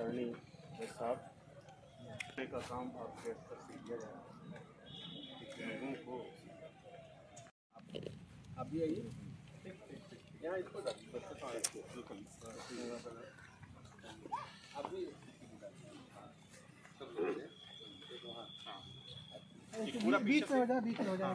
आदरणीय साहब का काम आपके स्तर से किया जा रहा है। लोगों को आप भी आइए। यहाँ इसको। आप भी बीच में हो जाए बीच में हो जाए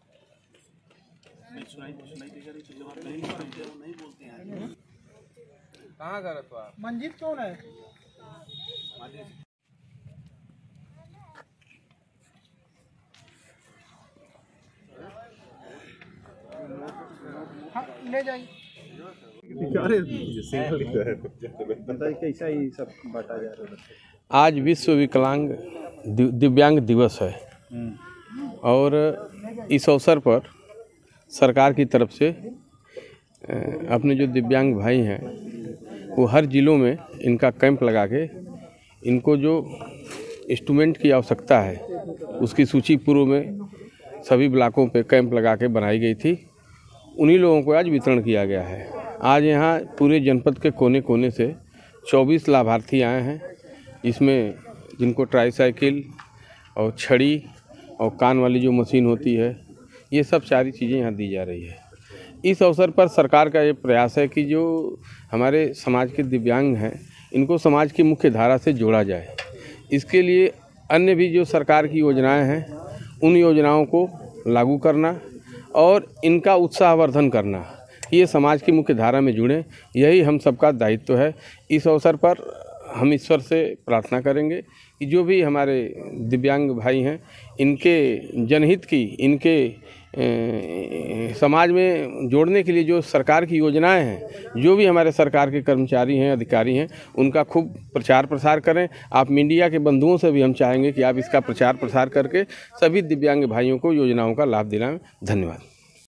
हाँ कहाँ घर तो आप? मंजीत कौन है? हाँ ले जाइए। कैसा ही सब बांटा जा रहा है आज विश्व विकलांग दिव्यांग दिवस है। और इस अवसर पर सरकार की तरफ़ से अपने जो दिव्यांग भाई हैं, वो हर ज़िलों में इनका कैंप लगा के इनको जो इंस्ट्रूमेंट की आवश्यकता है, उसकी सूची पूर्व में सभी ब्लॉकों पे कैंप लगा के बनाई गई थी। उन्हीं लोगों को आज वितरण किया गया है। आज यहाँ पूरे जनपद के कोने कोने से 24 लाभार्थी आए हैं। इसमें जिनको ट्राईसाइकिल और छड़ी और कान वाली जो मशीन होती है ये सब सारी चीज़ें यहाँ दी जा रही है। इस अवसर पर सरकार का ये प्रयास है कि जो हमारे समाज के दिव्यांग हैं, इनको समाज की मुख्य धारा से जोड़ा जाए। इसके लिए अन्य भी जो सरकार की योजनाएँ हैं, उन योजनाओं को लागू करना और इनका उत्साहवर्धन करना, ये समाज की मुख्य धारा में जुड़ें। यही हम सबका दायित्व तो है। इस अवसर पर हम ईश्वर से प्रार्थना करेंगे कि जो भी हमारे दिव्यांग भाई हैं, इनके जनहित की, इनके समाज में जोड़ने के लिए जो सरकार की योजनाएँ हैं, जो भी हमारे सरकार के कर्मचारी हैं, अधिकारी हैं, उनका खूब प्रचार प्रसार करें। आप मीडिया के बंधुओं से भी हम चाहेंगे कि आप इसका प्रचार प्रसार करके सभी दिव्यांग भाइयों को योजनाओं का लाभ दिलाएँ। धन्यवाद।